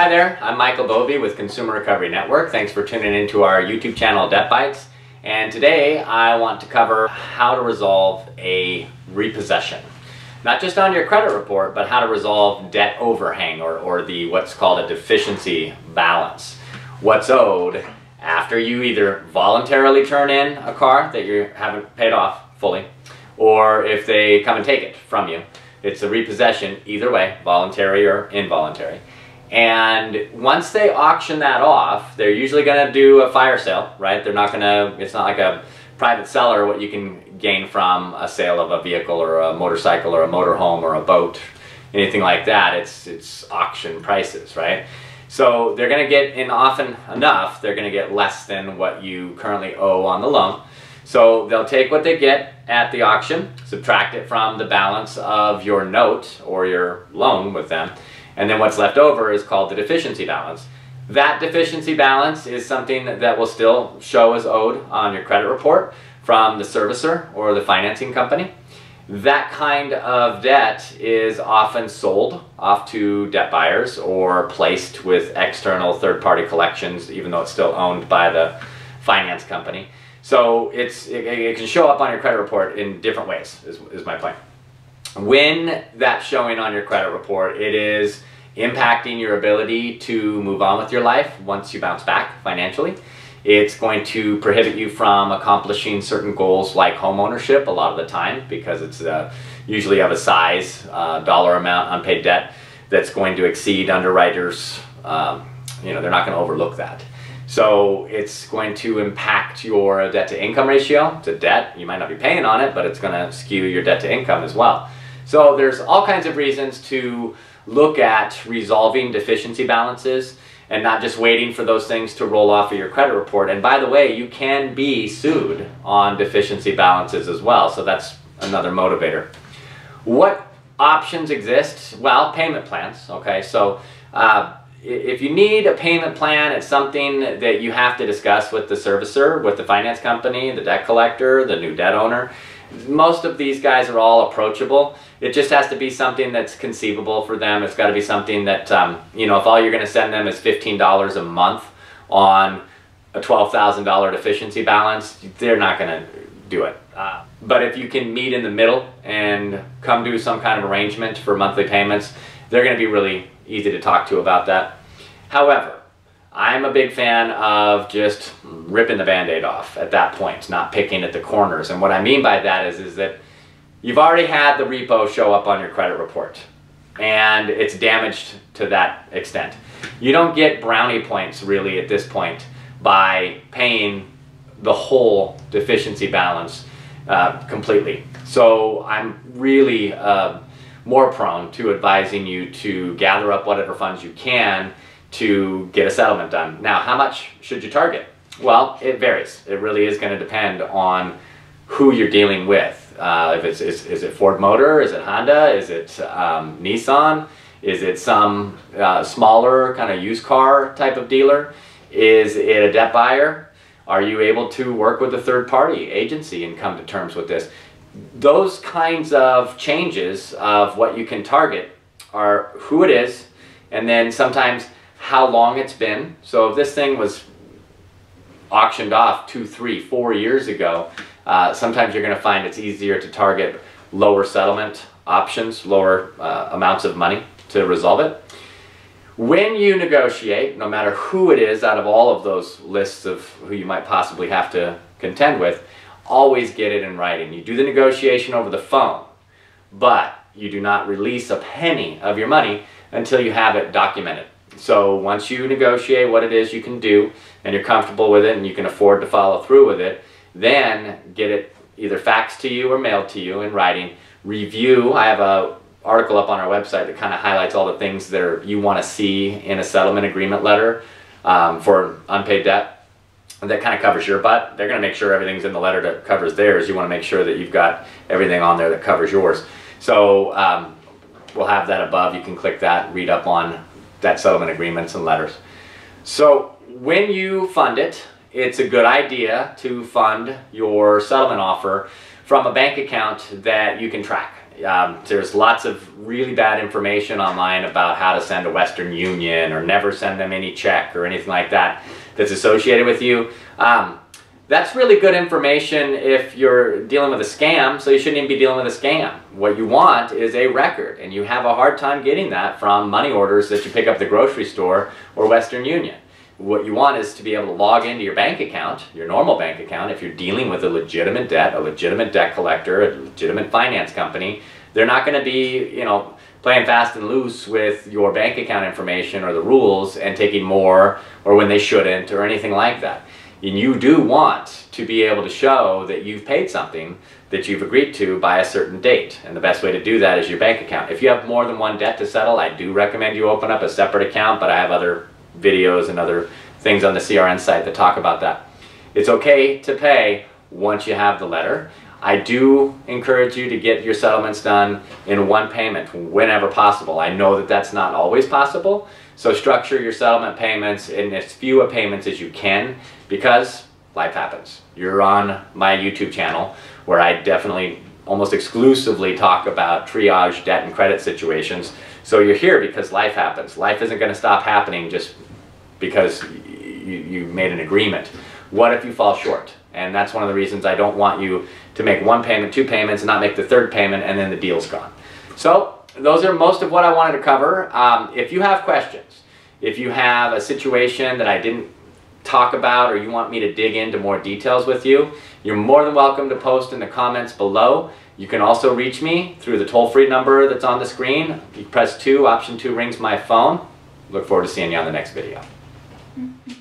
Hi there, I'm Michael Bovee with Consumer Recovery Network. Thanks for tuning into our YouTube channel, DebtBytes. And today I want to cover how to resolve a repossession. Not just on your credit report, but how to resolve debt overhang or, or the what's called a deficiency balance. What's owed after you either voluntarily turn in a car that you haven't paid off fully, or if they come and take it from you. It's a repossession either way, voluntary or involuntary. And once they auction that off, they're usually going to do a fire sale, right? They're not going to, it's not like a private seller what you can gain from a sale of a vehicle or a motorcycle or a motorhome or a boat, anything like that. It's, it's auction prices, right? So they're going to get in often enough, they're going to get less than what you currently owe on the loan. So they'll take what they get at the auction, subtract it from the balance of your note or your loan with them, and then what's left over is called the deficiency balance. That deficiency balance is something that will still show as owed on your credit report from the servicer or the financing company. That kind of debt is often sold off to debt buyers or placed with external third-party collections even though it's still owned by the finance company. So it's, it, it, can show up on your credit report in different ways is, is my point. When that's showing on your credit report, it is impacting your ability to move on with your life once you bounce back financially. It's going to prohibit you from accomplishing certain goals like home ownership a lot of the time because it's uh, usually of a size, uh, dollar amount, unpaid debt that's going to exceed underwriters. Um, you know, they're not going to overlook that. So it's going to impact your debt to income ratio. To debt, you might not be paying on it, but it's going to skew your debt to income as well. So there's all kinds of reasons to look at resolving deficiency balances and not just waiting for those things to roll off of your credit report. And by the way, you can be sued on deficiency balances as well, so that's another motivator. What options exist? Well, payment plans, okay? So uh, if you need a payment plan, it's something that you have to discuss with the servicer, with the finance company, the debt collector, the new debt owner most of these guys are all approachable. It just has to be something that's conceivable for them. It's got to be something that, um, you know, if all you're going to send them is $15 a month on a $12,000 deficiency balance, they're not going to do it. Uh, but if you can meet in the middle and come to some kind of arrangement for monthly payments, they're going to be really easy to talk to about that. However, I'm a big fan of just ripping the band-aid off at that point, not picking at the corners. And what I mean by that is, is that you've already had the repo show up on your credit report and it's damaged to that extent. You don't get brownie points really at this point by paying the whole deficiency balance uh, completely. So I'm really uh, more prone to advising you to gather up whatever funds you can to get a settlement done. Now, how much should you target? Well, it varies. It really is going to depend on who you're dealing with. Uh, if it's is, is, it Ford Motor? Is it Honda? Is it um, Nissan? Is it some uh, smaller kind of used car type of dealer? Is it a debt buyer? Are you able to work with a third party agency and come to terms with this? Those kinds of changes of what you can target are who it is, and then sometimes how long it's been. So if this thing was auctioned off two, three, four years ago, uh, sometimes you're going to find it's easier to target lower settlement options, lower uh, amounts of money to resolve it. When you negotiate, no matter who it is out of all of those lists of who you might possibly have to contend with, always get it in writing. You do the negotiation over the phone, but you do not release a penny of your money until you have it documented. So once you negotiate what it is you can do and you're comfortable with it and you can afford to follow through with it, then get it either faxed to you or mailed to you in writing. Review. I have a article up on our website that kind of highlights all the things that are, you want to see in a settlement agreement letter um, for unpaid debt. That kind of covers your butt. They're going to make sure everything's in the letter that covers theirs. You want to make sure that you've got everything on there that covers yours. So um, we'll have that above. You can click that, read up on debt settlement agreements and letters. So when you fund it, it's a good idea to fund your settlement offer from a bank account that you can track. Um, there's lots of really bad information online about how to send a Western Union or never send them any check or anything like that that's associated with you. Um, that's really good information if you're dealing with a scam, so you shouldn't even be dealing with a scam. What you want is a record, and you have a hard time getting that from money orders that you pick up at the grocery store or Western Union. What you want is to be able to log into your bank account, your normal bank account, if you're dealing with a legitimate debt, a legitimate debt collector, a legitimate finance company. They're not going to be, you know, playing fast and loose with your bank account information or the rules and taking more or when they shouldn't or anything like that. And you do want to be able to show that you've paid something that you've agreed to by a certain date. And the best way to do that is your bank account. If you have more than one debt to settle, I do recommend you open up a separate account, but I have other videos and other things on the CRN site that talk about that. It's okay to pay once you have the letter. I do encourage you to get your settlements done in one payment whenever possible. I know that that's not always possible, so structure your settlement payments in as few payments as you can because life happens. You're on my YouTube channel where I definitely almost exclusively talk about triage debt and credit situations. So you're here because life happens. Life isn't going to stop happening just because you, you made an agreement. What if you fall short? And that's one of the reasons I don't want you to make one payment, two payments, and not make the third payment, and then the deal's gone. So those are most of what I wanted to cover. Um, if you have questions, if you have a situation that I didn't talk about or you want me to dig into more details with you, you're more than welcome to post in the comments below. You can also reach me through the toll-free number that's on the screen. You press 2, option 2 rings my phone. Look forward to seeing you on the next video.